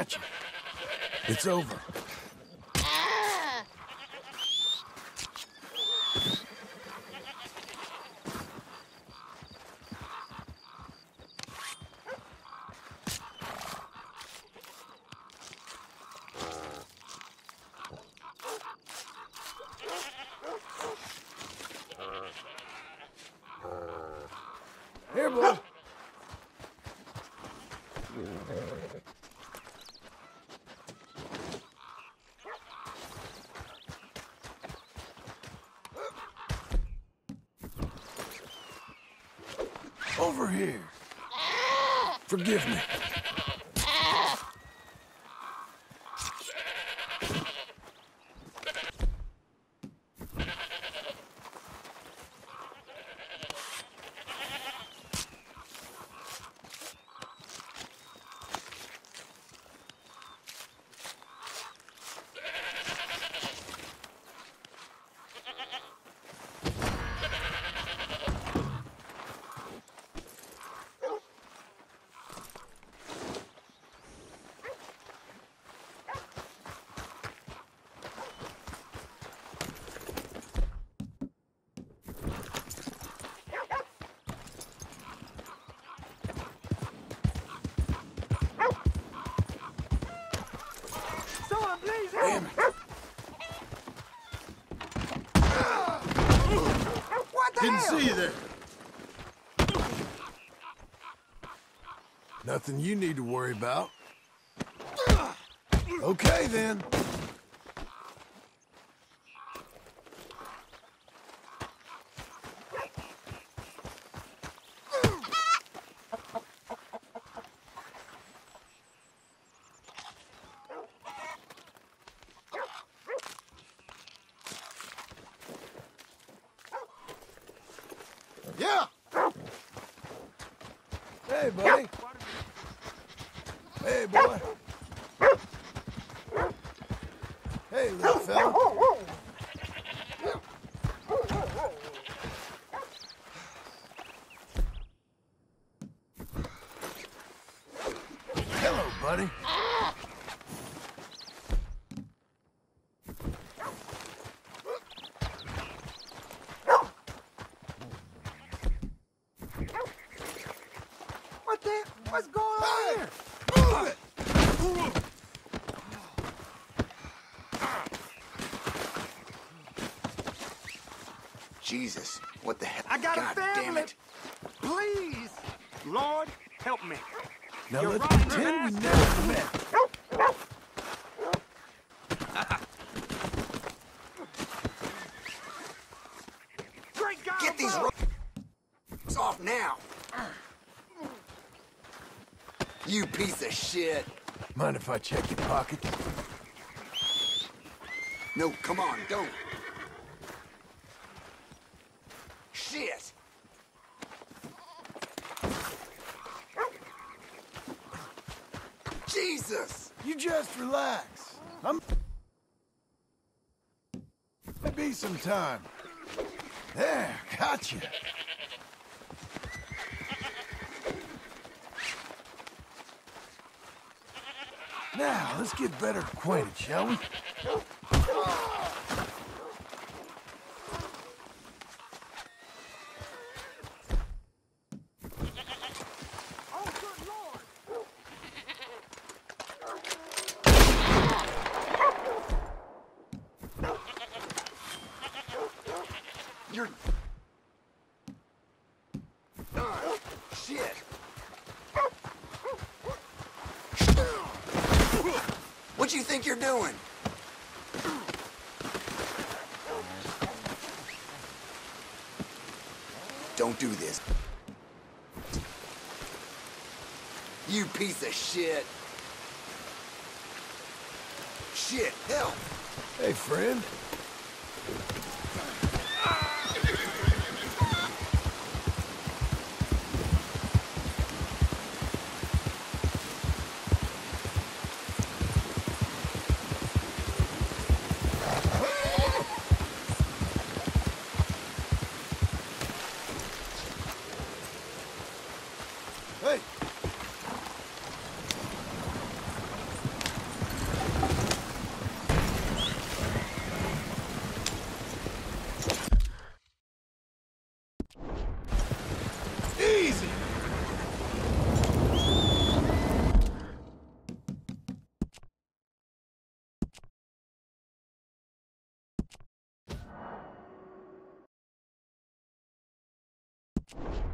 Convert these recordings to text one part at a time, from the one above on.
got you. It's over. Here, boy. Over here. Forgive me. Damn it. What the Didn't hell? See you there. Nothing you need to worry about. Okay, then. Hey, buddy. Hey, boy. Hey, little fella. Hello, buddy. What the? What's going on here? Move it! Jesus, what the hell? I got God a family. Please, Lord, help me. Now You're let's right, pretend we never met. You piece of shit. Mind if I check your pocket? No, come on, don't. Shit. Jesus. You just relax. I'm... Maybe some time. There, gotcha. Now, let's get better acquainted, shall we? Oh, good Lord. You're... Ah, shit. What do you think you're doing? Don't do this. You piece of shit. Shit, help. Hey, friend. you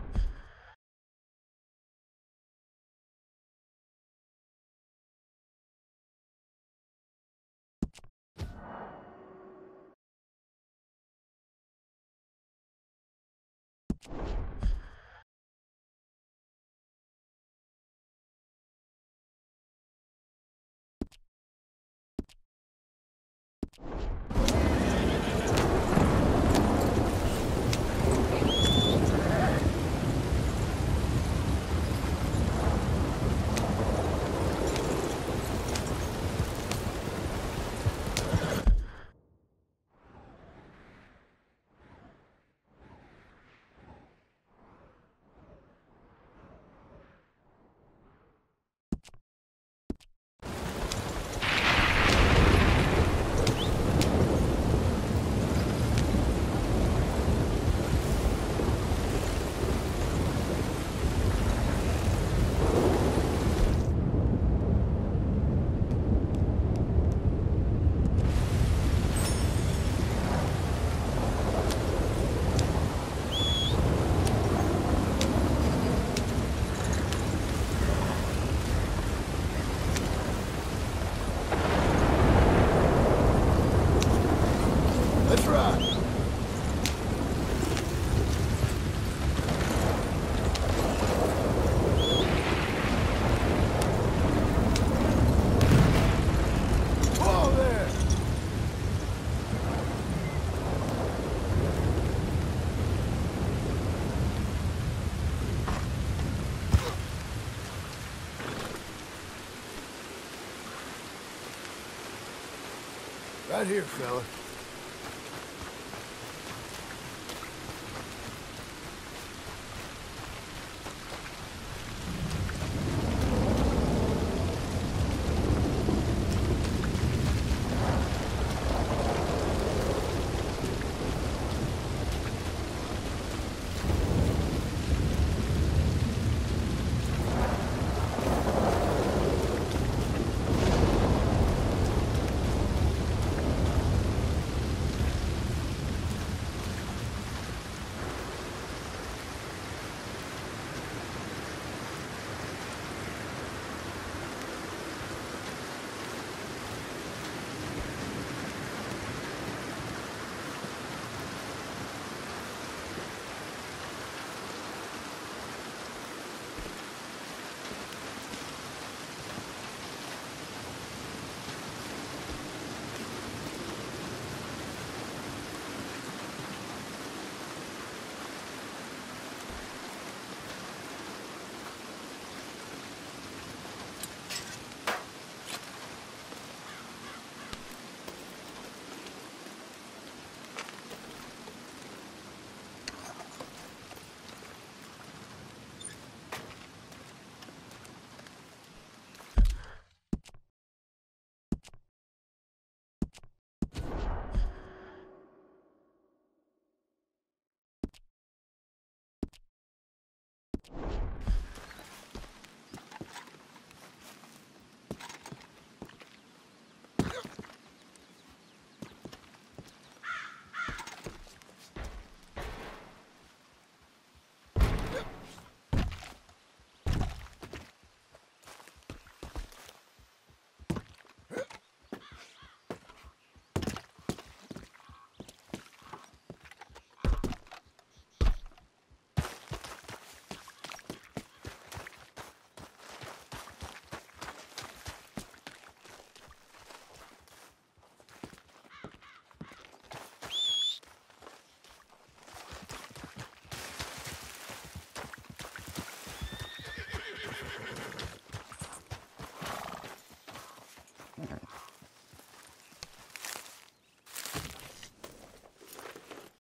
Right here, fella.